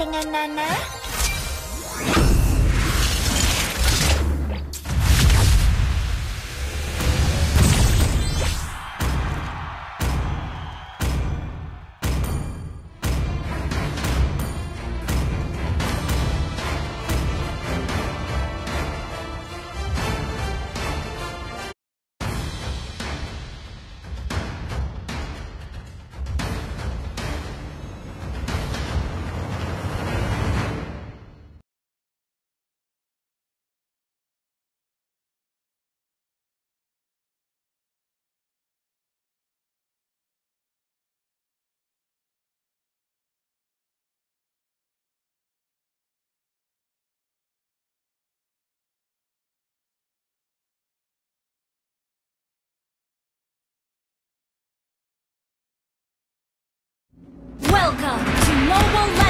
dengan Nana?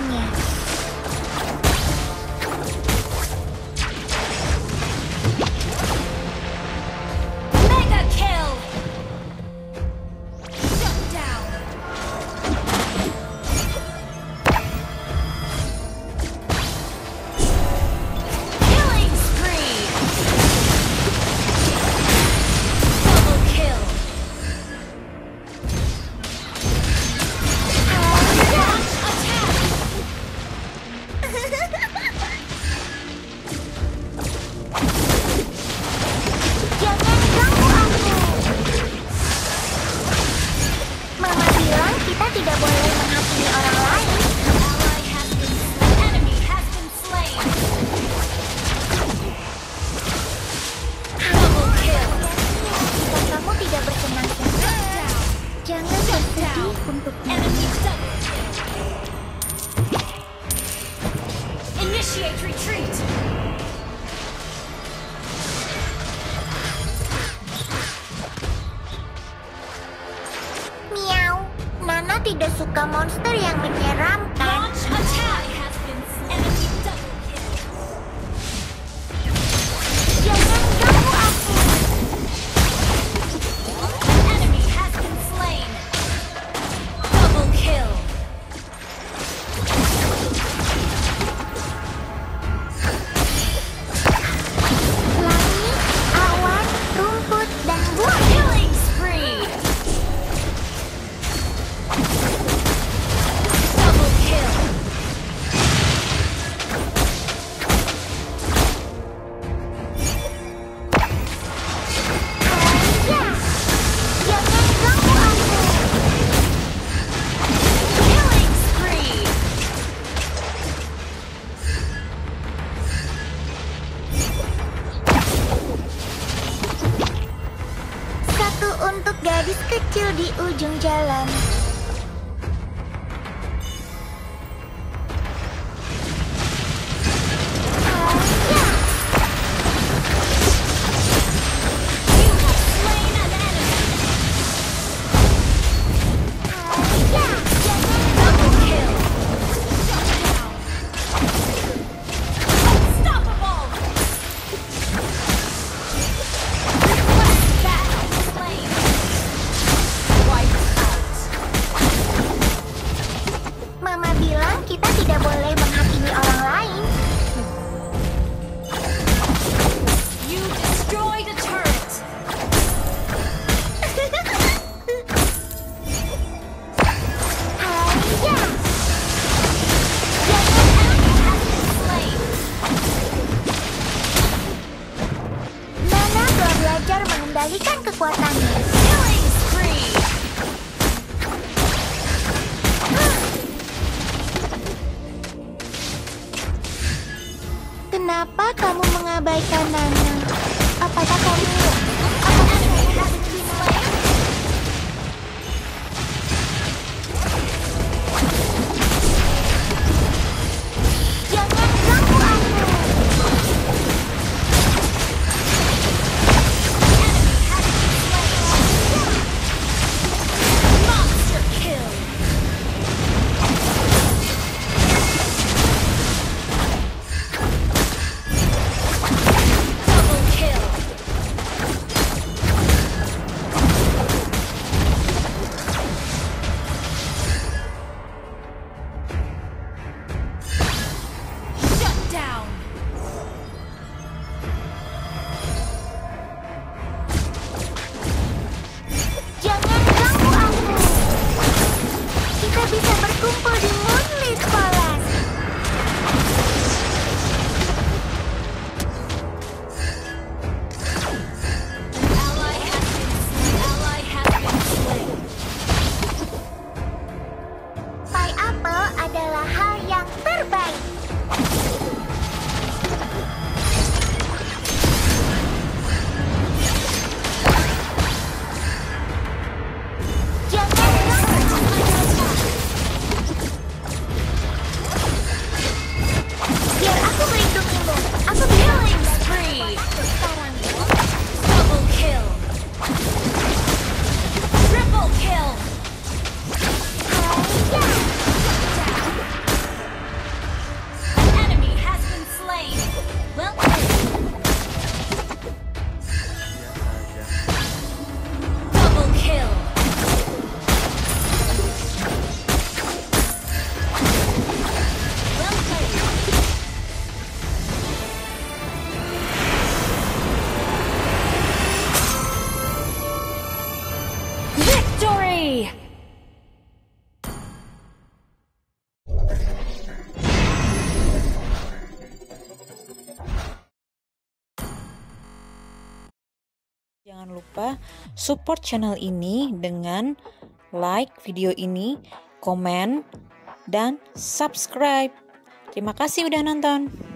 внимание! tidak suka monster yang menyeramkan. 中间了売館なん Jangan lupa support channel ini dengan like video ini, komen, dan subscribe. Terima kasih udah nonton.